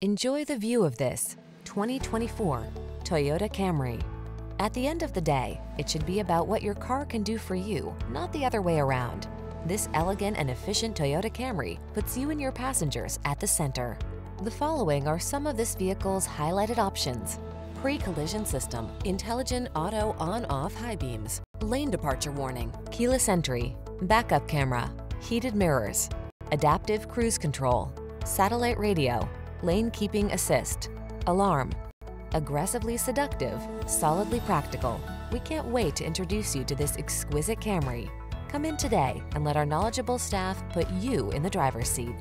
Enjoy the view of this 2024 Toyota Camry. At the end of the day, it should be about what your car can do for you, not the other way around. This elegant and efficient Toyota Camry puts you and your passengers at the center. The following are some of this vehicle's highlighted options. Pre-collision system, intelligent auto on-off high beams, lane departure warning, keyless entry, backup camera, heated mirrors, adaptive cruise control, satellite radio, lane keeping assist, alarm. Aggressively seductive, solidly practical. We can't wait to introduce you to this exquisite Camry. Come in today and let our knowledgeable staff put you in the driver's seat.